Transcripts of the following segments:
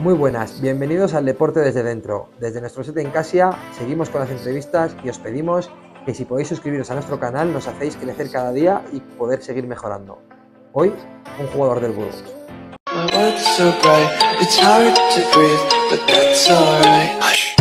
Muy buenas, bienvenidos al Deporte desde dentro. Desde nuestro set en Casia seguimos con las entrevistas y os pedimos que si podéis suscribiros a nuestro canal nos hacéis crecer cada día y poder seguir mejorando. Hoy, un jugador del Burgos. My world's so bright, it's hard to breathe, but that's alright. Hush.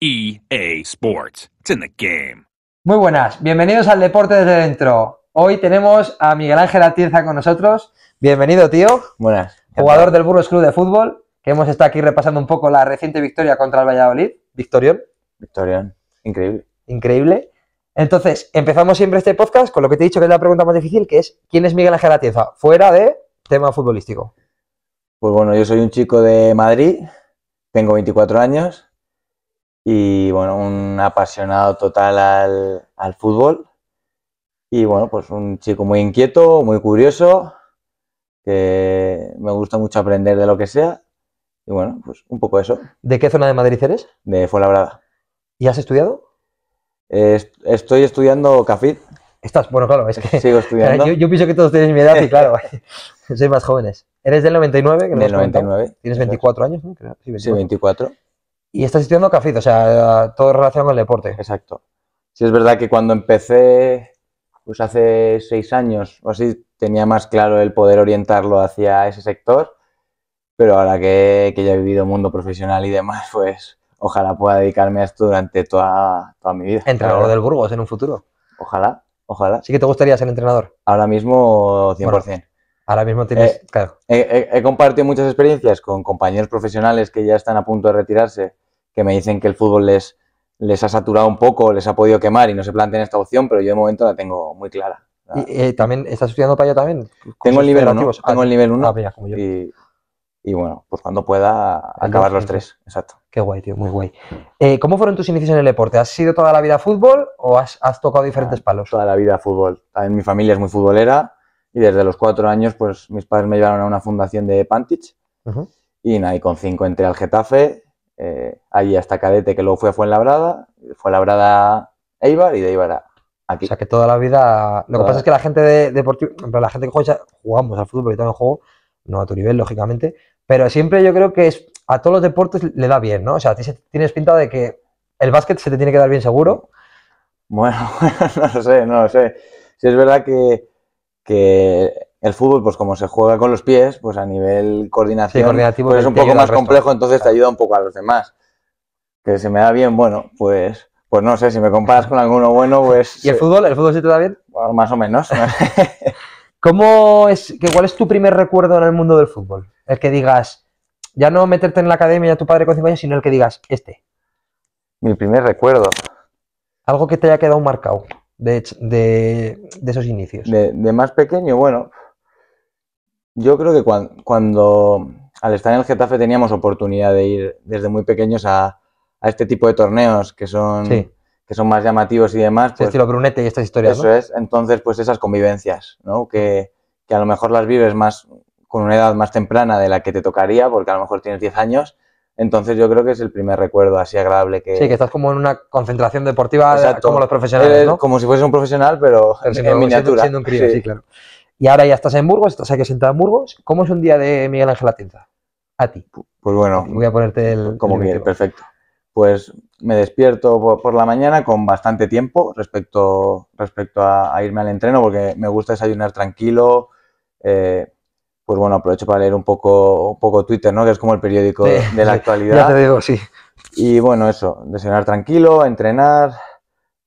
EA E Sports. It's in the game. Muy buenas, bienvenidos al Deporte desde dentro. Hoy tenemos a Miguel Ángel Atienza con nosotros. Bienvenido, tío. Buenas. Jugador del Burgos Club de Fútbol, que hemos estado aquí repasando un poco la reciente victoria contra el Valladolid. Victorión, Victorión. Increíble. increíble. Entonces, empezamos siempre este podcast con lo que te he dicho que es la pregunta más difícil, que es ¿quién es Miguel Ángel Atienza? Fuera de tema futbolístico. Pues bueno, yo soy un chico de Madrid, tengo 24 años y bueno, un apasionado total al, al fútbol. Y bueno, pues un chico muy inquieto, muy curioso, que me gusta mucho aprender de lo que sea. Y bueno, pues un poco eso, ¿De qué zona de Madrid eres? de Fuenlabrada. ¿Y has estudiado? Eh, est- estoy estudiando CAFIT, Estás, bueno, claro, es que sigo estudiando yo, yo pienso que todos tenéis mi edad y claro, sois más jóvenes. Eres del 99, que me del has comentado. 99. Tienes eso es. 24 años, ¿no? Creo, Sí, Sí, 24. 24. Y estás estudiando CAFIT, o sea, todo relacionado con el deporte. Exacto. Sí, es verdad que cuando empecé, pues hace seis años o así, tenía más claro el poder orientarlo hacia ese sector, pero ahora que, que ya he vivido mundo profesional y demás, pues ojalá pueda dedicarme a esto durante toda, toda mi vida. Entrenador Pero del Burgos en un futuro. Ojalá, ojalá. ¿Sí que te gustaría ser entrenador? Ahora mismo 100%. Ahora mismo tienes, Eh, claro, He, he- he compartido muchas experiencias con compañeros profesionales que ya están a punto de retirarse, que me dicen que el fútbol les, les ha saturado un poco, les ha podido quemar y no se plantean esta opción, pero yo de momento la tengo muy clara. Y, eh, también estás estudiando para también. Tengo el nivel 1, federativos. tengo Ah, el nivel 1 ah, y, y bueno, pues cuando pueda acabar los tres, exacto. Qué guay, tío, muy guay. Eh, ¿Cómo fueron tus inicios en el deporte? ¿Has sido toda la vida fútbol o has, has tocado diferentes palos? Toda la vida fútbol. También mi familia es muy futbolera y desde los cuatro años pues mis padres me llevaron a una fundación de Pantich y nada, y con cinco entré al Getafe, eh, allí hasta cadete que luego fui a Fuenlabrada, Fuenlabrada Eibar y de Eibar a aquí. O sea, que toda la vida... Lo que pasa es que la gente de deportivo, en plan, la gente que juega, jugamos al fútbol, yo también juego, no a tu nivel, lógicamente, pero siempre yo creo que es, a todos los deportes le da bien, ¿no? O sea, tienes tienes pinta de que el básquet se te tiene que dar bien seguro. Bueno, no lo sé, no lo sé. Si es verdad que, que el fútbol, pues como se juega con los pies, pues a nivel coordinación, Sí, pues es un poco más complejo, entonces te ayuda un poco a los demás. Que se me da bien, bueno, pues, pues no sé, si me comparas con alguno bueno, pues ¿Y el sí, fútbol? ¿El fútbol se te da bien? bueno, más o menos. ¿Cómo es, que, cuál es tu primer recuerdo en el mundo del fútbol? El que digas, ya no meterte en la academia tu padre con cinco años, sino el que digas, este. Mi primer recuerdo Algo que te haya quedado marcado de, de, de esos inicios. de, de más pequeño, bueno, yo creo que cuan- cuando, al estar en el Getafe teníamos oportunidad de ir desde muy pequeños a, a este tipo de torneos que son, Sí. que son más llamativos y demás. Pues, estilo Brunete y estas historias, Eso ¿no? es, entonces pues esas convivencias, ¿no? Que, que a lo mejor las vives más con una edad más temprana de la que te tocaría, porque a lo mejor tienes 10 años, entonces yo creo que es el primer recuerdo así agradable que... Sí, que estás como en una concentración deportiva Exacto. como los profesionales, ¿no? Como si fueses un profesional, pero, Pero en, miniatura. Siendo, siendo un crío, Sí. sí. claro. Y ahora ya estás en Burgos, estás aquí sentado en Burgos. ¿Cómo es un día de Miguel Ángel Atienza? A ti. Pues bueno, Voy a ponerte el... como quieres, perfecto. Pues me despierto por, por la mañana con bastante tiempo respecto, respecto a, a irme al entreno, porque me gusta desayunar tranquilo. eh, pues bueno, aprovecho para leer un poco, un poco Twitter, ¿no? Que es como el periódico Sí, de la actualidad. Ya te digo, sí. Y bueno, eso, desayunar tranquilo, entrenar,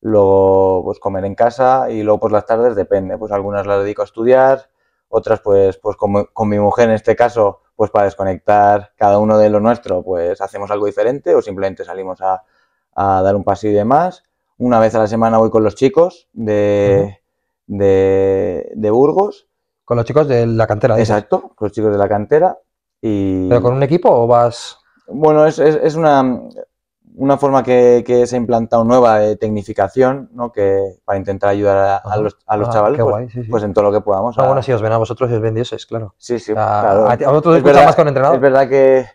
luego pues comer en casa y luego pues las tardes depende, pues algunas las dedico a estudiar, otras pues, pues con, con mi mujer en este caso, pues para desconectar cada uno de lo nuestro, pues hacemos algo diferente o simplemente salimos a, a dar un paseo y demás. Una vez a la semana voy con los chicos de, de, de Burgos, Con los chicos de la cantera. exacto, con los chicos de la cantera. Y... ¿Pero con un equipo o vas...? Bueno, es, es- es una, una forma que, que se ha implantado nueva de tecnificación, ¿no? Que para intentar ayudar a, los, a los Ah, chavales, qué pues, guay, sí, sí. pues en todo lo que podamos. Ah, a- bueno, si os ven a vosotros y os ven dioses, claro. Sí, sí, claro. a, vosotros os Es verdad- más con entrenador. Es verdad que,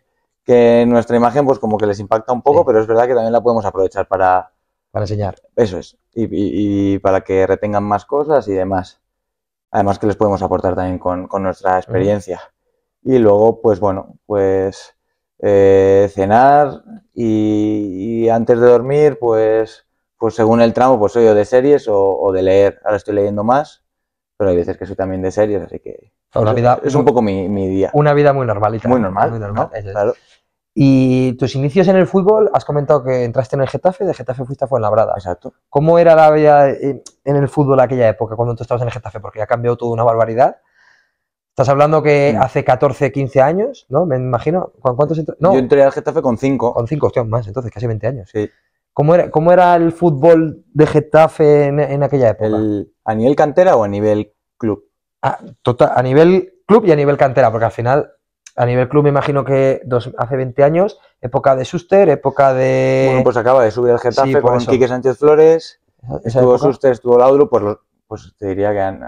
que nuestra imagen, pues como que les impacta un poco, Sí. pero es verdad que también la podemos aprovechar para Para enseñar. eso es, y, y- y para que retengan más cosas y demás. además que les podemos aportar también con, con nuestra experiencia. Y luego, pues bueno, pues eh, cenar y, y antes de dormir, pues, pues según el tramo, pues soy o de series o, o de leer. Ahora estoy leyendo más, pero hay veces que soy también de series, así que Una es- vida es un poco mi, mi día. Una vida muy normalita. Muy normal, Muy normal, ¿no? eso es. Claro. Y tus inicios en el fútbol, has comentado que entraste en el Getafe, de Getafe fuiste a Fuenlabrada. Exacto. ¿Cómo era la vida en el fútbol aquella época, cuando tú estabas en el Getafe? Porque ya ha cambiado todo una barbaridad. Estás hablando que hace 14, 15 años, ¿no? Me imagino. ¿Con cuántos No, Yo entré al Getafe con cinco. con 5, hostia, más, entonces, casi 20 años. Sí. ¿Cómo era, cómo era el fútbol de Getafe en, en aquella época? El- ¿A nivel cantera o a nivel club? Ah, tota- a nivel club y a nivel cantera, porque al final, a nivel club me imagino que dos- hace 20 años, época de Suster, época de... Bueno, pues acaba de subir el Getafe sí, con eso. Quique Sánchez Flores, esa estuvo época. Suster, estuvo Laudrup, pues, pues te diría que han,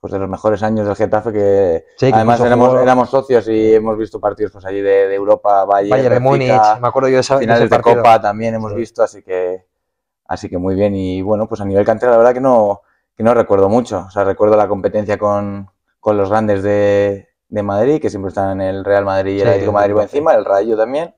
pues de los mejores años del Getafe que Sí, que además éramos, jugó éramos socios y hemos visto partidos pues allí de, de Europa, Bayern, Bayern de Múnich, me acuerdo yo de esa de finales ese de. Copa también hemos Sí. visto, así que así que muy bien y bueno, pues a nivel cantera la verdad que no que no recuerdo mucho, o sea, recuerdo la competencia con, con los grandes de, de Madrid, que siempre están en el Real Madrid y el Sí, Atlético Madrid por encima, el Rayo también,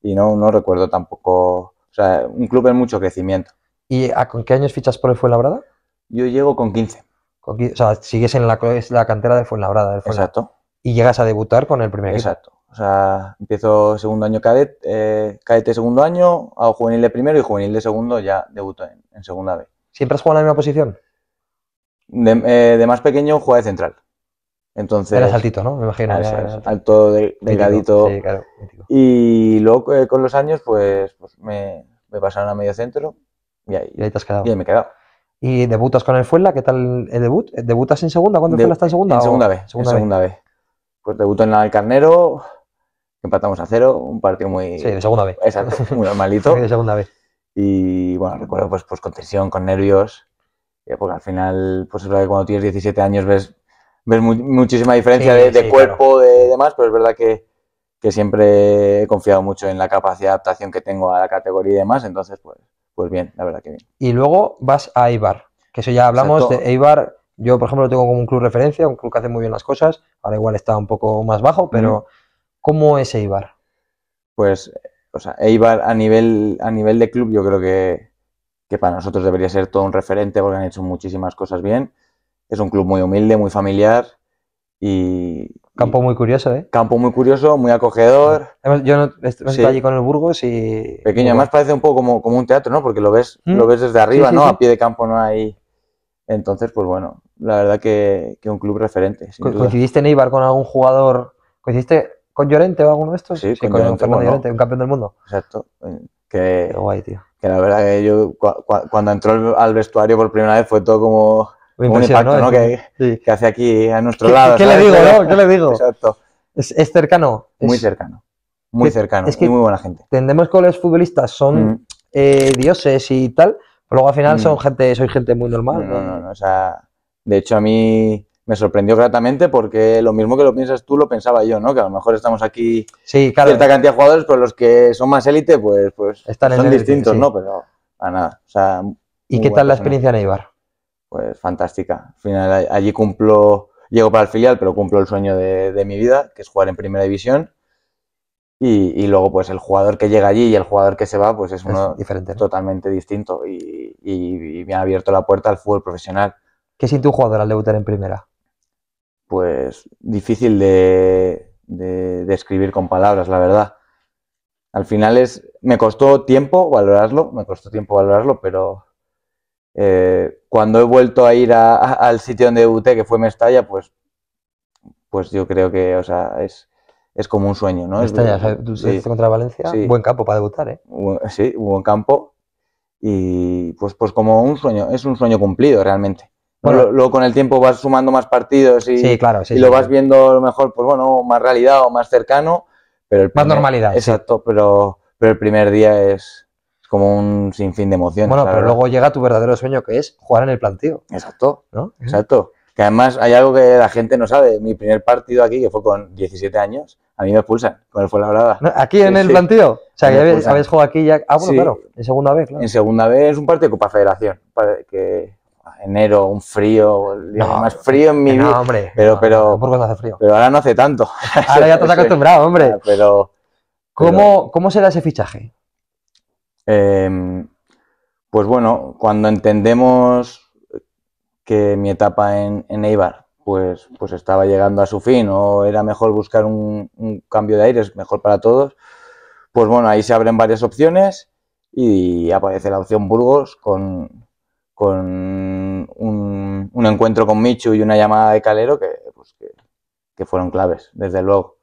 y no, no recuerdo tampoco, o sea, un club en mucho crecimiento. ¿Y a, con qué años fichas por el Fuenlabrada? Yo llego con 15, O sea, sigues en la, es la cantera del Fuenlabrada, del Fuenlabrada. exacto, Y llegas a debutar con el primer equipo. exacto. O sea, empiezo segundo año cadet, eh, cadete segundo año, hago juvenil de primero y juvenil de segundo ya debuto en, en segunda B. ¿Siempre has jugado en la misma posición? De, eh, de más pequeño juega de central. Entonces, Eras altito, ¿no? Me imagino. es, eras alto, de- delgadito. Sí, claro. Y luego eh, con los años, pues, pues me, me pasaron a medio centro y ahí, Y ahí te has quedado. y ahí me he quedado. ¿Y debutas con el Fuenla? ¿Qué tal el debut? ¿Debutas en segunda? ¿Cuándo el Fuenla está en segunda? En segunda B. Segunda en segunda B. Pues debuto en la del Carnero, empatamos a cero, un partido muy, Sí, de segunda B. exacto, muy normalito. de segunda B. Y bueno, recuerdo pues, pues con tensión, con nervios, eh, porque al final, pues es verdad que cuando tienes 17 años ves, ves mu- muchísima diferencia Sí, de, de sí, cuerpo, de demás, pero es verdad que, que siempre he confiado mucho en la capacidad de adaptación que tengo a la categoría y demás, entonces pues, pues bien, la verdad que bien. Y luego vas a Eibar, que eso ya hablamos Exacto. de Eibar. Yo, por ejemplo, lo tengo como un club referencia, un club que hace muy bien las cosas. Ahora igual está un poco más bajo, pero ¿cómo es Eibar? Pues, o sea, Eibar a nivel, a nivel de club yo creo que, que para nosotros debería ser todo un referente porque han hecho muchísimas cosas bien. Es un club muy humilde, muy familiar y, Campo muy curioso, ¿eh? Campo muy curioso, muy acogedor, Además, yo no, est- hemos Sí. estado allí con el Burgos y... pequeño. Además parece un poco como, como un teatro, ¿no? Porque lo ves, Mm. lo ves desde arriba, sí, ¿no? A pie de campo no hay. Entonces, pues bueno, la verdad que, que un club referente, sin Co- duda. ¿Coincidiste en Eibar con algún jugador? ¿Coincidiste con Llorente o alguno de estos? Sí, con con, Llorente, Fernando un campeón del mundo. Exacto. Que, Qué guay, tío. que la verdad que yo cua- cua- cuando entró al- vestuario por primera vez fue todo como un impacto, ¿no? Que, Sí. que hace aquí a nuestro ¿Qué, lado. qué le digo, no? ¿Qué le digo? Exacto. Es, es cercano. Muy es- cercano. Muy que- cercano. es que- y muy buena gente. Entendemos que los futbolistas son Mm. eh, dioses y tal, pero luego al final Mm. son gente, soy gente muy normal. No, no, no, O sea, de hecho a mí me sorprendió gratamente porque lo mismo que lo piensas tú lo pensaba yo, ¿no? Que a lo mejor estamos aquí Sí, claro. cierta cantidad de jugadores, pero los que son más élite, pues, pues Están en son élite, distintos, sí. ¿no? Pero a nada. O sea, ¿Y qué tal la experiencia en Eibar? Pues fantástica. Al final allí cumplo, llego para el filial, pero cumplo el sueño de, de mi vida, que es jugar en primera división. Y, y luego, pues el jugador que llega allí y el jugador que se va, pues es uno Es diferente. ¿no? totalmente distinto y, y- y me ha abierto la puerta al fútbol profesional. ¿Qué siente un jugador al debutar en primera? Pues difícil de, de describir con palabras, la verdad. Al final es, me costó tiempo valorarlo, me costó tiempo valorarlo, pero eh, cuando he vuelto a ir a- a- al sitio donde debuté, que fue Mestalla, pues, pues yo creo que, o sea, es, es como un sueño, ¿no? Es- ¿sabes? Tú sí. contra Valencia, sí. buen campo para debutar, ¿eh? Sí, buen campo y pues, pues como un sueño, es un sueño cumplido realmente. ¿no? Bueno. Luego con el tiempo vas sumando más partidos y, Sí, claro, sí. y lo vas viendo a lo mejor, pues bueno, más realidad o más cercano, pero el Más normalidad. Exacto, pero, pero el primer día es como un sinfín de emociones. Bueno, pero luego llega tu verdadero sueño, que es jugar en el planteo, Exacto, ¿no? exacto. Que además hay algo que la gente no sabe. Mi primer partido aquí, que fue con 17 años, a mí me expulsan con el Fuenlabrada. ¿No? ¿Aquí en el sí. planteo? O sea, que habéis, habéis jugado aquí ya... Ah, bueno, Sí. claro, en segunda vez, claro. En segunda vez es un partido de Copa Federación, que enero, un frío, el día No, más frío en mi no, vida. hombre. pero- no, pero- en Burgos no hace frío. Pero ahora no hace tanto. Ahora ya te has Ese- acostumbrado, hombre. Pero, ¿Cómo, ¿Cómo será ese fichaje? Eh, pues bueno, cuando entendemos que mi etapa en, en Eibar pues, pues estaba llegando a su fin o era mejor buscar un, un cambio de aires, mejor para todos, pues bueno, ahí se abren varias opciones y aparece la opción Burgos con, con un, un encuentro con Michu y una llamada de Calero que, pues, que, que fueron claves, desde luego.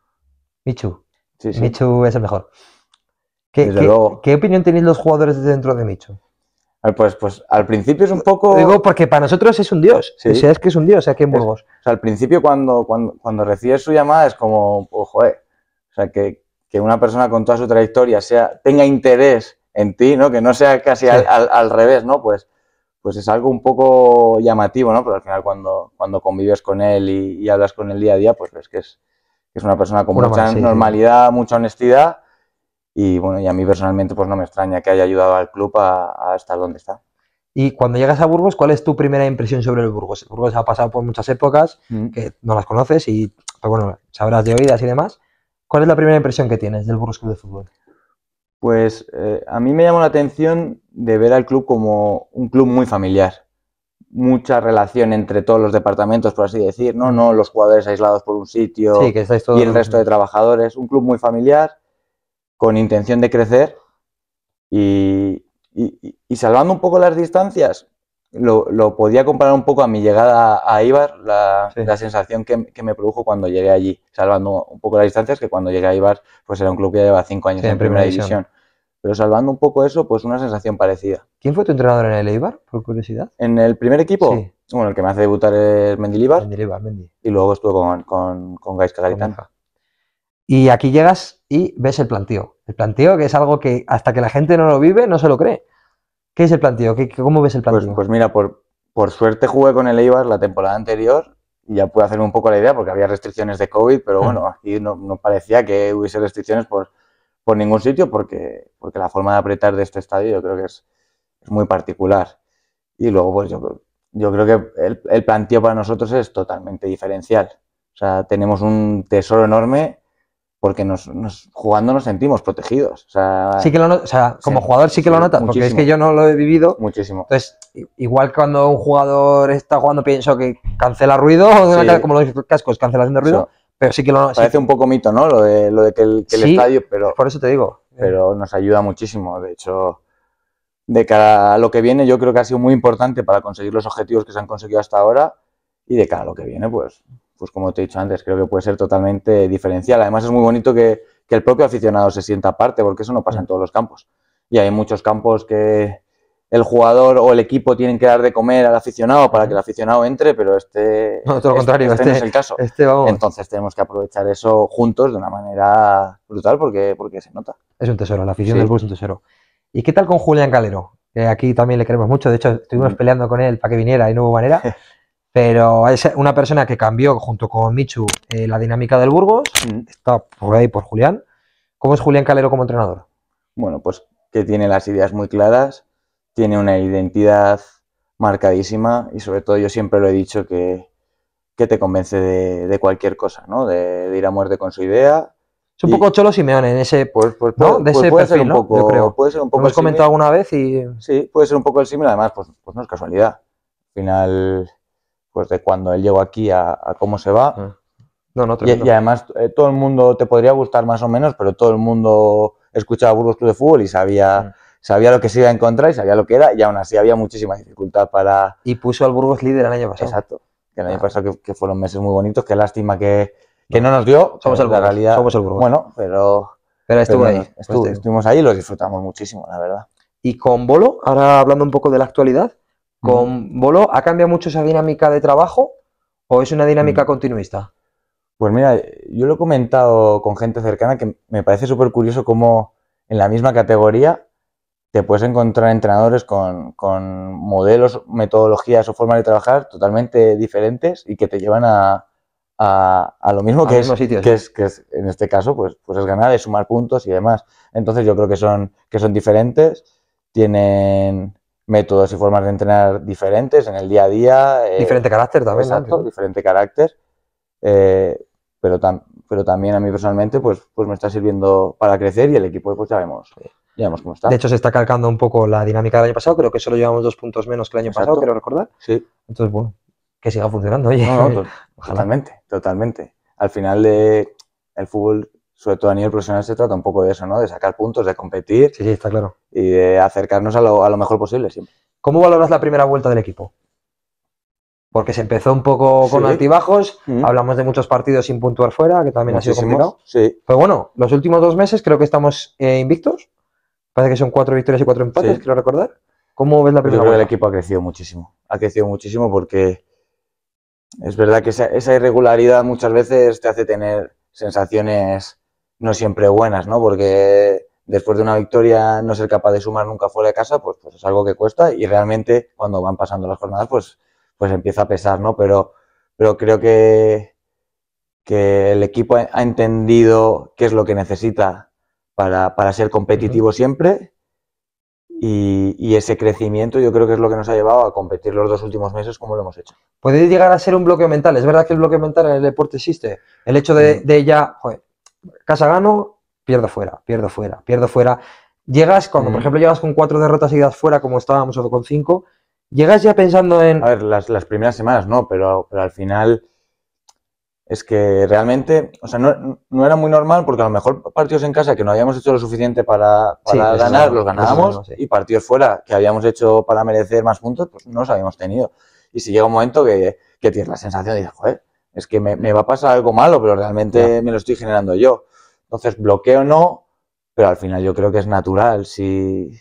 Michu. Sí, sí. Michu es el mejor. ¿Qué, qué- opinión tenéis los jugadores de dentro de ver, Pues, pues al principio es un poco... Digo porque para nosotros es un dios. Sí. O sea, es que es un dios aquí en Es- Burgos. O sea, al principio cuando, cuando, cuando recibes su llamada es como, pues, joder, o sea, que, que una persona con toda su trayectoria sea, tenga interés en ti, ¿no? Que no sea casi Sí. al, al- al revés, ¿no? Pues, pues es algo un poco llamativo, ¿no? Pero al final cuando, cuando convives con él y, y hablas con él día a día, pues ves que es, que es una persona con mucha sí. normalidad, mucha honestidad y bueno, y a mí personalmente pues no me extraña que haya ayudado al club a, a estar donde está. Y cuando llegas a Burgos, ¿cuál es tu primera impresión sobre el Burgos? El Burgos ha pasado por muchas épocas que no las conoces y, pero bueno, sabrás de oídas y demás. ¿Cuál es la primera impresión que tienes del Burgos Club de Fútbol? Pues eh, a mí me llamó la atención de ver al club como un club muy familiar. Mucha relación entre todos los departamentos, por así decir, ¿no? No los jugadores aislados por un sitio Sí, que todos... y el resto de trabajadores. Un club muy familiar, con intención de crecer y, y- y- salvando un poco las distancias, lo, lo podía comparar un poco a mi llegada a Ibar, la, Sí. la sensación que, que me produjo cuando llegué allí, salvando un poco las distancias, que cuando llegué a Ibar, pues era un club que lleva cinco años Sí, en, primera primera división. división. Pero salvando un poco eso, pues una sensación parecida. ¿Quién fue tu entrenador en el Eibar, por curiosidad? En el primer equipo, Sí. bueno, el que me hace debutar es Mendilibar Mendilibar, Mendy. y luego estuve con, con, con Gaisca. Borja. Y aquí llegas y ves el planteo. El planteo que es algo que hasta que la gente no lo vive no se lo cree. ¿Qué es el planteo? ¿Qué, ¿Cómo ves el Pues, planteo? pues mira, por, por suerte jugué con el Eibar la temporada anterior y ya pude hacerme un poco la idea porque había restricciones de COVID, pero Mm. bueno, aquí no, no parecía que hubiese restricciones por, por ningún sitio porque, porque la forma de apretar de este estadio yo creo que es, es muy particular. Y luego, pues yo, yo creo que el, el planteo para nosotros es totalmente diferencial. O sea, tenemos un tesoro enorme porque nos, nos- jugando nos sentimos protegidos. O sea, sí que lo o sea, como Sí, jugador sí que lo notas, porque es que yo no lo he vivido. muchísimo. Entonces, igual cuando un jugador está jugando, pienso que cancela ruido, Sí. como los cascos, cancelación de ruido, pero sí que lo Parece un poco mito, ¿no? Lo de, lo de que el, que el Sí. estadio, pero, Por eso te digo. pero nos ayuda muchísimo. De hecho, de cara a lo que viene, yo creo que ha sido muy importante para conseguir los objetivos que se han conseguido hasta ahora. Y de cara a lo que viene, pues, pues como te he dicho antes, creo que puede ser totalmente diferencial. Además, es muy bonito que, que el propio aficionado se sienta parte, porque eso no pasa en Mm. todos los campos. Y hay muchos campos que el jugador o el equipo tienen que dar de comer al aficionado para que el aficionado entre, pero este, No, todo lo este- contrario, este no este- es el caso. Este, vamos, Entonces tenemos que aprovechar eso juntos de una manera brutal porque, porque se nota. es un tesoro, la afición Sí. del Burgos es un tesoro. ¿Y qué tal con Julián Calero? Que aquí también le queremos mucho, de hecho estuvimos Mm. peleando con él para que viniera y no hubo manera. Pero es una persona que cambió junto con Michu eh, la dinámica del Burgos, está por ahí por Julián. ¿Cómo es Julián Calero como entrenador? Bueno, pues que tiene las ideas muy claras, tiene una identidad marcadísima y sobre todo yo siempre lo he dicho que, que te convence de, de cualquier cosa, ¿no? De, de ir a muerte con su idea. Es un Y- poco Cholo Simeone en ese. Pues, pues ¿No? puede, De pues ese puede ser perfil, un ¿no? poco, Yo creo. puede ser un poco hemos comentado alguna vez y. Sí, puede ser un poco el símil, además, pues, pues no es casualidad. Al final, pues de cuando él llegó aquí a, a cómo se va, No, no, Y, y además eh, todo el mundo te podría gustar más o menos, pero todo el mundo escuchaba Burgos Club de Fútbol y sabía, Mm. sabía lo que se iba a encontrar y sabía lo que era, y aún así había muchísima dificultad para... Y puso al Burgos líder el año pasado. Exacto. Que el año Ah. pasado que, que fueron meses muy bonitos, qué lástima que, que no nos dio. Somos el Burgos, realidad, somos el Burgos. Bueno, pero, Pero estuvo pero ahí. bueno, pues estuvimos ahí y los disfrutamos muchísimo, la verdad. Y con Bolo, ahora hablando un poco de la actualidad, ¿con Bolo ha cambiado mucho esa dinámica de trabajo o es una dinámica Mm. continuista? Pues mira, yo lo he comentado con gente cercana que me parece súper curioso cómo en la misma categoría te puedes encontrar entrenadores con, con modelos, metodologías o formas de trabajar totalmente diferentes y que te llevan a, a- a lo mismo que, es, sitio, que, es, que es, en este caso, pues, pues es ganar, es sumar puntos y demás. Entonces yo creo que son, que son diferentes, tienen métodos y formas de entrenar diferentes en el día a día. eh, Diferente carácter también, ¿no? Exacto, diferente carácter. eh, pero, tam- pero también a mí personalmente pues, pues me está sirviendo para crecer y el equipo pues ya vemos, ya vemos cómo está. De hecho, se está calcando un poco la dinámica del año pasado. Creo que solo llevamos dos puntos menos que el año pasado, Exacto. quiero recordar. sí, Entonces, bueno, que siga funcionando, oye. no, no, to- Ojalá. totalmente, totalmente. Al final de, el fútbol, sobre todo a nivel profesional, se trata un poco de eso, ¿no? De sacar puntos, de competir Sí, sí, está claro. y de acercarnos a lo, a lo mejor posible siempre. ¿Cómo valoras la primera vuelta del equipo? Porque se empezó un poco con Sí. altibajos, Mm. hablamos de muchos partidos sin puntuar fuera, que también ha sido complicado. Sí, Pero bueno, los últimos dos meses creo que estamos eh, invictos. Parece que son cuatro victorias y cuatro empates, Sí. quiero recordar. ¿Cómo ves la Yo primera creo que el vuelta? equipo ha crecido muchísimo. Ha crecido muchísimo porque es verdad que esa, esa irregularidad muchas veces te hace tener sensaciones no siempre buenas, ¿no? Porque después de una victoria no ser capaz de sumar nunca fuera de casa, pues, pues es algo que cuesta y realmente cuando van pasando las jornadas, pues, pues empieza a pesar, ¿no? Pero, pero creo que, que el equipo ha entendido qué es lo que necesita para, para ser competitivo siempre y, y ese crecimiento yo creo que es lo que nos ha llevado a competir los dos últimos meses como lo hemos hecho. Puede llegar a ser un bloqueo mental. Es verdad que el bloqueo mental en el deporte existe. El hecho de, de ya, joder, casa gano, pierdo fuera, pierdo fuera, pierdo fuera. Llegas, cuando por Mm. ejemplo llegas con cuatro derrotas seguidas fuera, como estábamos, o con cinco, llegas ya pensando en. A ver, las, las primeras semanas no, pero, pero al final es que realmente, o sea, no, no era muy normal porque a lo mejor partidos en casa que no habíamos hecho lo suficiente para, ganar, los ganábamos, sí. y partidos fuera que habíamos hecho para merecer más puntos, pues no los habíamos tenido. Y si llega un momento que, que tienes la sensación de, joder, es que me, me va a pasar algo malo, pero realmente me lo estoy generando yo. Entonces, bloqueo no, pero al final yo creo que es natural. Si,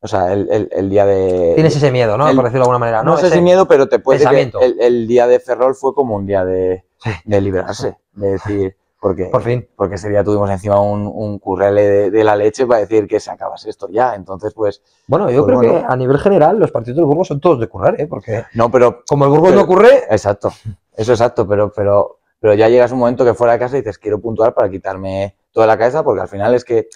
o sea, el, el- el día de. Tienes ese miedo, ¿no? el- Por decirlo de alguna manera. no, No, sé Ese- miedo, pero te puede que el, día de Ferrol fue como un día de, Sí. de librarse, de decir, porque, Por fin. porque ese día tuvimos encima un, un currele de, de la leche para decir que se acabase esto ya. Entonces, pues, Bueno, yo Pues creo bueno. que a nivel general los partidos del Burgos son todos de currar, ¿eh? Porque no, pero como el Burgos Pero- no ocurre, Exacto, eso exacto, pero, pero, pero ya llegas un momento que fuera de casa y dices, quiero puntuar para quitarme toda la cabeza, porque al final es que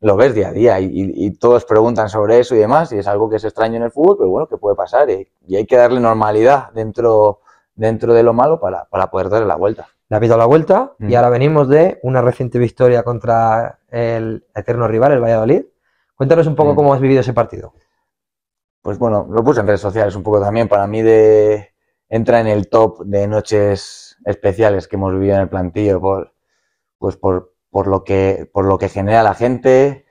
lo ves día a día y, y- y todos preguntan sobre eso y demás, y es algo que es extraño en el fútbol, pero bueno, que puede pasar y, y hay que darle normalidad dentro, dentro de lo malo para, para poder darle la vuelta. le habéis dado la vuelta y ahora venimos de una reciente victoria contra el eterno rival, el Valladolid. Cuéntanos un poco Mm. cómo has vivido ese partido. Pues bueno, lo puse en redes sociales un poco también, para mí de, entra en el top de noches especiales que hemos vivido en el plantillo por, pues por, por lo que, por lo que genera la gente,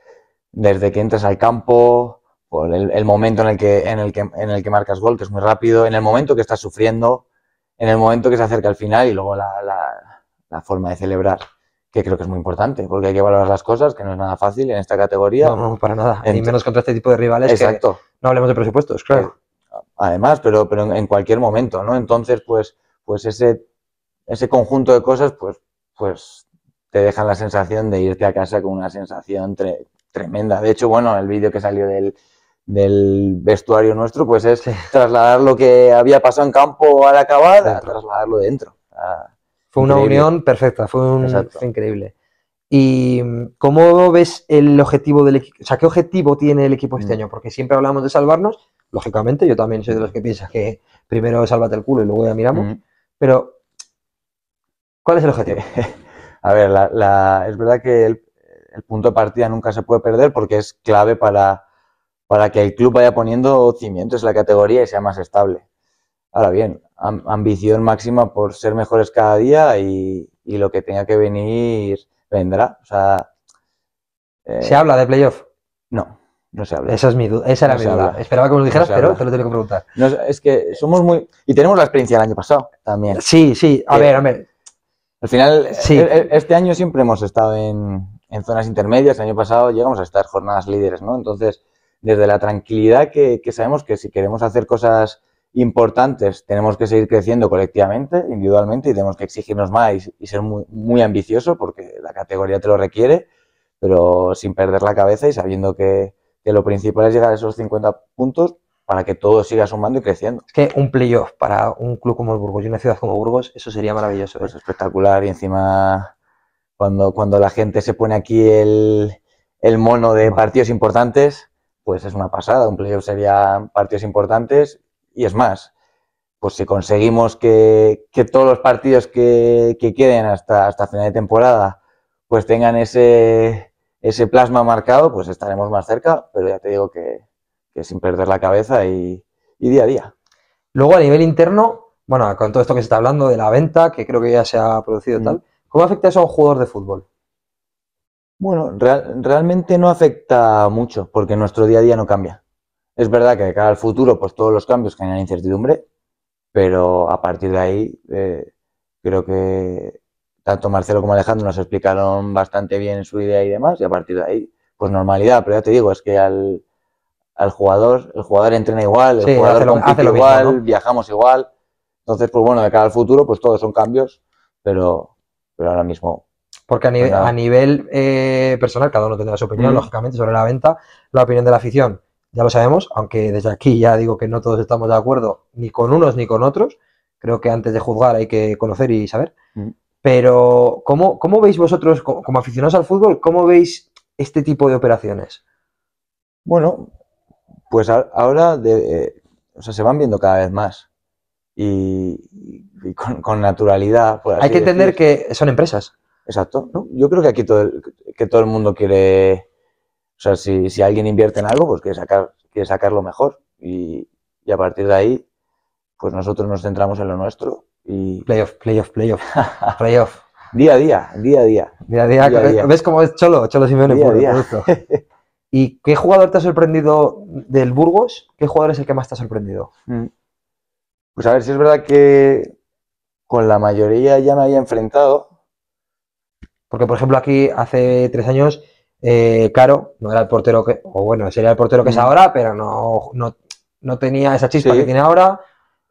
desde que entras al campo, por el, el momento en el, que, en, el que, en el que marcas gol, que es muy rápido, en el momento que estás sufriendo, en el momento que se acerca al final y luego la, la, la forma de celebrar, que creo que es muy importante, porque hay que valorar las cosas, que no es nada fácil en esta categoría. No, no, para nada. Ni menos contra este tipo de rivales que Exacto. no hablemos de presupuestos, claro. Además, pero, pero en, cualquier momento, ¿no? Entonces, pues, pues ese, ese conjunto de cosas, pues, pues te dejan la sensación de irte a casa con una sensación tre- tremenda. De hecho, bueno, el vídeo que salió del, del vestuario nuestro, pues es Sí. trasladar lo que había pasado en campo al acabar, a trasladarlo dentro. Ah, Fue una unión perfecta, fue, un- fue increíble. ¿Y cómo ves el objetivo del equipo? O sea, ¿qué objetivo tiene el equipo este Mm. año? Porque siempre hablamos de salvarnos, lógicamente, yo también soy de los que piensa que primero sálvate el culo y luego ya miramos, mm. pero ¿cuál es el objetivo? A ver, la- la- es verdad que el, el punto de partida nunca se puede perder porque es clave para, para que el club vaya poniendo cimientos en la categoría y sea más estable. Ahora bien, am- ambición máxima por ser mejores cada día y, y lo que tenga que venir vendrá. O sea, eh, ¿Se habla de playoff? no, no se habla. Esa es mi duda, esa era No mi duda. habla. Esperaba que me lo dijeras, pero te lo tengo que preguntar. No, es- que somos muy... Y tenemos la experiencia del año pasado también. Sí, sí, a Eh, ver, a ver. Al final, Sí. e- e- este año siempre hemos estado en, en zonas intermedias. El año pasado llegamos a estar jornadas líderes, ¿no? Entonces, desde la tranquilidad que, que sabemos que si queremos hacer cosas importantes, tenemos que seguir creciendo colectivamente, individualmente, y tenemos que exigirnos más y, y ser muy, muy ambiciosos porque la categoría te lo requiere, pero sin perder la cabeza y sabiendo que, que lo principal es llegar a esos 50 puntos para que todo siga sumando y creciendo. Es que un playoff para un club como el Burgos y una ciudad como Burgos, eso sería maravilloso. ¿eh? pues espectacular y encima cuando, cuando la gente se pone aquí el, el mono de partidos importantes, pues es una pasada. Un playoff sería partidos importantes y es más, pues si conseguimos que, que todos los partidos que, que queden hasta, hasta final de temporada pues tengan ese, ese plasma marcado, pues estaremos más cerca, pero ya te digo que, que sin perder la cabeza y, y día a día. Luego, a nivel interno, bueno, con todo esto que se está hablando de la venta, que creo que ya se ha producido Mm. tal, ¿cómo afecta eso a un jugador de fútbol? Bueno, real- realmente no afecta mucho porque nuestro día a día no cambia. Es verdad que de cara al futuro, pues todos los cambios generan incertidumbre, pero a partir de ahí eh, creo que tanto Marcelo como Alejandro nos explicaron bastante bien su idea y demás, y a partir de ahí, pues normalidad. Pero ya te digo, es que al, al jugador, el jugador entrena igual, el Sí, jugador hace lo- compite hace lo mismo, igual, ¿no? viajamos igual. Entonces, pues bueno, de cara al futuro, pues todos son cambios, pero, pero ahora mismo Porque a, nivel- a nivel eh, personal, cada uno tendrá su opinión, Mm. lógicamente, sobre la venta. La opinión de la afición, ya lo sabemos, aunque desde aquí ya digo que no todos estamos de acuerdo, ni con unos ni con otros. Creo que antes de juzgar hay que conocer y saber. Mm. Pero, ¿cómo, cómo veis vosotros, co- como aficionados al fútbol, cómo veis este tipo de operaciones? Bueno, pues a- ahora de- eh, o sea, se van viendo cada vez más y, y con, con naturalidad. Hay que entender decir. que son empresas. Exacto. ¿no? Yo creo que aquí todo el, que todo el mundo quiere, o sea, si, si alguien invierte en algo, pues quiere sacar, quiere sacarlo mejor y, y a partir de ahí, pues nosotros nos centramos en lo nuestro y Playoff, playoff, playoff, playoff. día a día, día a día. Día a día, Día a día. ¿ves cómo es Cholo? Cholo Simeone Día puro, día. ¿Y qué jugador te ha sorprendido del Burgos? ¿Qué jugador es el que más te ha sorprendido? Mm. Pues a ver, si es verdad que con la mayoría ya me había enfrentado. Porque, por ejemplo, aquí hace tres años, eh, Caro no era el portero que, o bueno, sería el portero que es Mm. ahora, pero no, no, no tenía esa chispa Sí. que tiene ahora.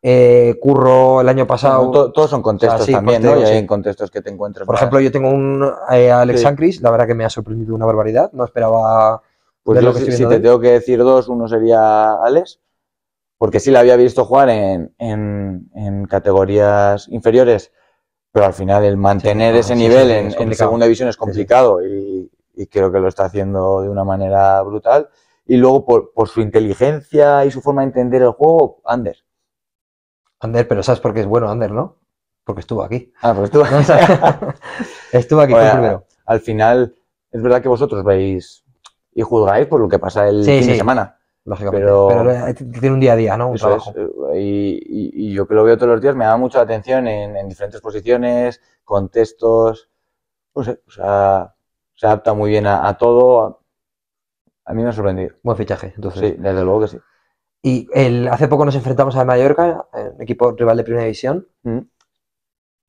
Eh, Curro el año pasado, to- todos son contextos sí, también, pues te ¿no? Y hay sí. contextos que te encuentras. por ejemplo, yo tengo un eh, Alex Sí. Sancris, la verdad que me ha sorprendido una barbaridad, no esperaba Pues yo lo que si, si te tengo que decir dos, uno sería Alex, porque sí la había visto jugar en, en- en categorías inferiores, pero al final el mantener no, ese sí, nivel sí, en, es en segunda división es sí. complicado y, y creo que lo está haciendo de una manera brutal. Y luego por, por su inteligencia y su forma de entender el juego, Ander. Ander, pero ¿sabes por qué es bueno Ander, no? Porque estuvo aquí. Ah, sea, estuvo aquí, fue Oye, el primero. al final, es verdad que vosotros veis y juzgáis por lo que pasa el Sí, fin de sí. semana. Lógicamente. pero- Pero, eh, tiene un día a día, ¿no? Un trabajo. es, eh, y, y- y yo que lo veo todos los días me da mucha atención en, en diferentes posiciones, contextos, no sé, o sea, se adapta muy bien a, a todo. A, a mí me ha sorprendido. Buen fichaje, entonces. Sí, desde luego que sí. Y el, hace poco nos enfrentamos al Mallorca, un equipo rival de primera división. Mm.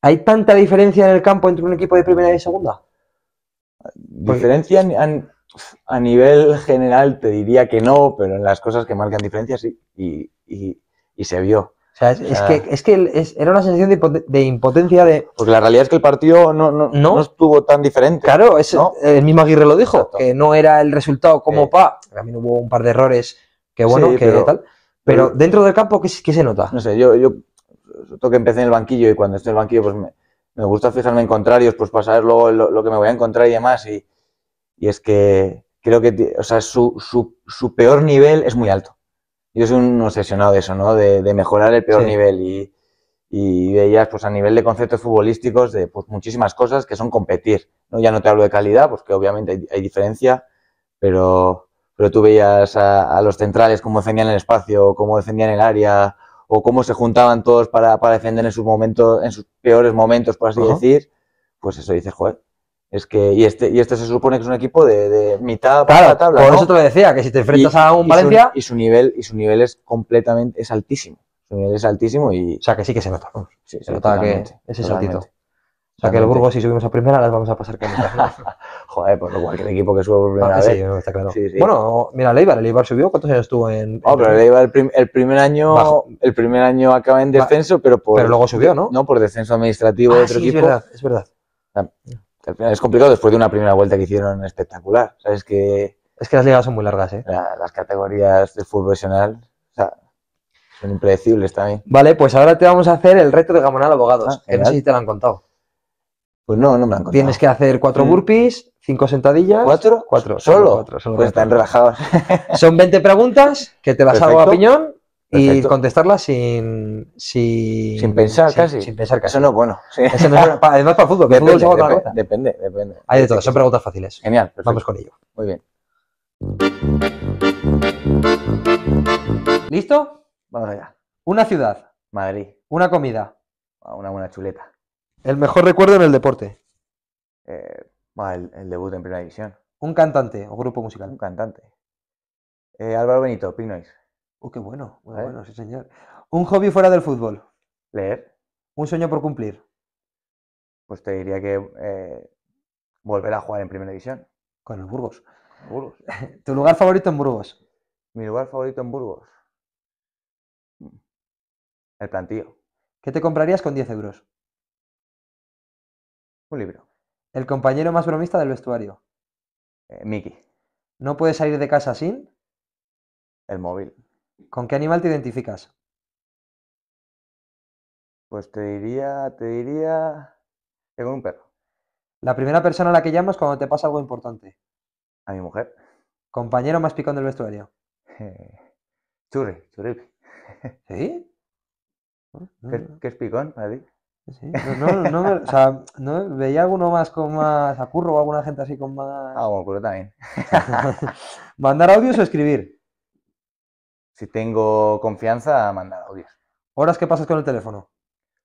¿Hay tanta diferencia en el campo entre un equipo de primera y segunda? Diferencia en- en- a nivel general te diría que no, pero en las cosas que marcan diferencia sí, y, y- y se vio. O sea, es, O es sea- que, es que es- era una sensación de, impoten- de impotencia de. Porque la realidad es que el partido no, no, No. no estuvo tan diferente. Claro, es, ¿No? el mismo Aguirre lo dijo, Exacto. que no era el resultado como Sí. pa. También hubo un par de errores que bueno, Sí, que pero- tal. Pero pero- dentro del campo, ¿qué, se- qué se nota? No sé, yo, yo que empecé en el banquillo y cuando estoy en el banquillo, pues me, me gusta fijarme en contrarios, pues para saber luego lo, lo que me voy a encontrar y demás. Y, y es que creo que, o sea, su, su, su peor nivel es muy alto. Yo soy un obsesionado de eso, ¿no? De, de mejorar el peor Sí. nivel y, y veías, pues a nivel de conceptos futbolísticos, de pues, muchísimas cosas que son competir, ¿no? Ya no te hablo de calidad, pues que obviamente hay, hay diferencia, pero, pero tú veías a, a los centrales cómo defendían el espacio, cómo defendían el área, o cómo se juntaban todos para, para defender en sus momentos, en sus peores momentos, por así decir, pues eso dices, joder. Es que, y este, y este se supone que es un equipo de, de mitad para Claro, la tabla, por ¿no? eso te lo decía, que si te enfrentas Y- a un y su- Valencia, y su nivel, y su nivel es completamente, es altísimo. Su nivel es altísimo y o sea, que sí que se nota. sí, Se sí, nota que ese saltito. O sea, que el. Burgos, si subimos a primera, las vamos a pasar nosotros, ¿no? Joder, pues cualquier equipo que suba por primera Ah, vez. sí, no, está claro. Sí, sí. Bueno, mira, Leibar, el Leibar subió, ¿cuántos años estuvo en...? Oh, en- pero el, prim- el primer año, Bajo. el primer año acaba en descenso, pero por pero luego subió, ¿no? No, por descenso administrativo de Ah, otro sí, es equipo. verdad, es verdad. que al final es complicado después de una primera vuelta que hicieron espectacular. Sabes que Es que las ligas son muy largas, ¿eh? la- las categorías de fútbol profesional o sea, son impredecibles también. Vale, pues ahora te vamos a hacer el reto de Gamonal Abogados, Ah, que no sé si te lo han contado. Pues no, no me han contado. Tienes que hacer cuatro Mm. burpees, cinco sentadillas. ¿Cuatro? Cuatro. ¿Solo? cuatro, solo pues están relajados. Son 20 preguntas que te las hago a piñón y Perfecto. contestarlas sin, sin, Sin pensar sin- casi. Sin pensar casi. Eso no es bueno. Sí. Eso no es- además para el fútbol. que el Depende, fútbol con la depende, depende, depende. Hay de todo, son preguntas fáciles. Genial, perfecto. Vamos con ello. Muy bien. ¿Listo? Vamos allá. Una ciudad, Madrid. una comida, Ah, Una buena chuleta. El mejor recuerdo en el deporte, Eh, bueno, el, el debut en primera división. un cantante o grupo Un musical. cantante. Eh, Álvaro Benito, Pink Noise. Uh, qué bueno, muy ¿Eh? bueno, sí señor. Un hobby fuera del fútbol, Leer. un sueño por cumplir, Pues te diría que eh, volver a jugar en primera división. con el Burgos. Burgos. Tu lugar favorito en Burgos, Mi lugar favorito en Burgos. El plantío. ¿qué te comprarías con 10 euros? Un libro. El compañero más bromista del vestuario. Eh, Mickey. No puedes salir de casa sin. El móvil. ¿Con qué animal te identificas? Pues te diría, te diría que con un perro. La primera persona a la que llamas cuando te pasa algo importante. A mi mujer. Compañero más picón del vestuario. Churri, churripi. ¿Sí? ¿Qué, qué es picón para ti? Sí, No, no, no me- o sea, no, veía alguno más con más a curro o alguna gente así con más. Ah, bueno, culo también. ¿Mandar audios o escribir? Si tengo confianza, mandar audios. Horas que pasas con el teléfono.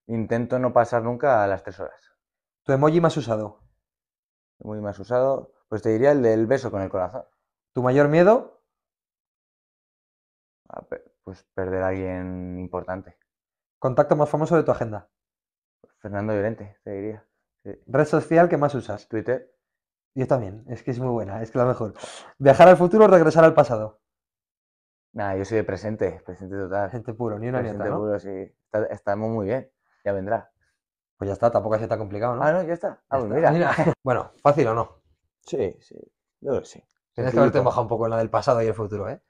Intento no pasar nunca a las tres horas. Tu emoji más usado. Muy más usado. Pues te diría el del beso con el corazón. Tu mayor miedo. A pe- Pues perder a alguien importante. Contacto más famoso de tu agenda. Fernando Llorente, te diría. Red social que más usas. Twitter. Yo también, es que es muy buena, es que la mejor. Viajar al futuro o regresar al pasado. Nada, yo soy de presente, presente total. Gente puro, ni una ni Presente otra, ¿no? puro, sí. Está- estamos muy bien. Ya vendrá. Pues ya está, tampoco sido tan complicado, ¿no? Ah, no, ya está. Ah, Ya pues está, mira. Bueno, fácil o no. Sí, sí. Yo creo que sí. Tienes que haberte mojado un poco en la del pasado y el futuro, ¿eh?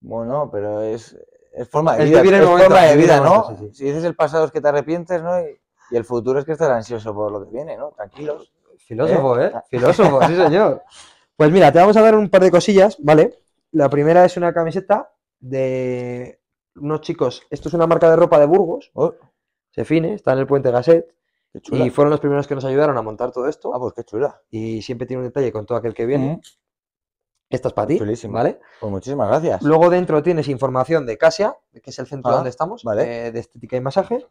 Bueno, pero es, es forma de Es vida. vivir el es momento, forma de vida, ¿no? momento, sí, sí. Si dices el pasado es que te arrepientes, ¿no? Y, y el futuro es que estás ansioso por lo que viene, ¿no? Tranquilos. Filósofo, ¿eh? Filósofo, sí, señor. Pues mira, te vamos a dar un par de cosillas, ¿vale? La primera es una camiseta de unos chicos. Esto es una marca de ropa de Burgos, Oh, se fine, está en el Puente Gasset. Y fueron los primeros que nos ayudaron a montar todo esto. Ah, pues qué chula. Y siempre tiene un detalle con todo aquel que viene. Mm, Esta es para ti, Chulísimo. ¿vale? Pues muchísimas gracias. Luego dentro tienes información de Casia, que es el centro Ah, donde estamos, vale. eh, de estética y masaje.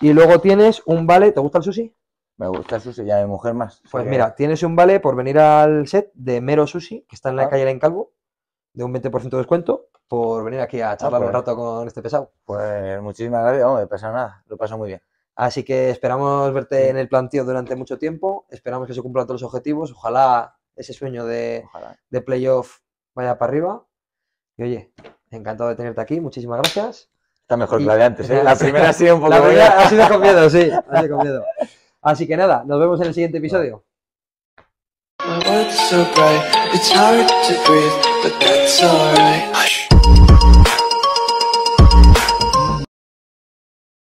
Y luego tienes un vale, ¿te gusta el sushi? Me gusta el sushi, ya mi mujer más. Pues mira, tienes un vale por venir al set de Mero Sushi, que está en la Ah. calle La Calvo, de un 20% de descuento, por venir aquí a charlar un pues. rato con este pesado. Pues muchísimas gracias. Vamos, me pasa nada. Lo paso muy bien. Así que esperamos verte en el planteo durante mucho tiempo, esperamos que se cumplan todos los objetivos, ojalá ese sueño de, Ojalá. de playoff vaya para arriba. Y oye, encantado de tenerte aquí, muchísimas gracias. Está mejor Y- que la de antes, ¿eh? La primera ha sido un poco... La primera ha sido con miedo, sí, ha sido con miedo. Así que nada, nos vemos en el siguiente episodio. My world's so bright, it's hard to breathe, but that's alright.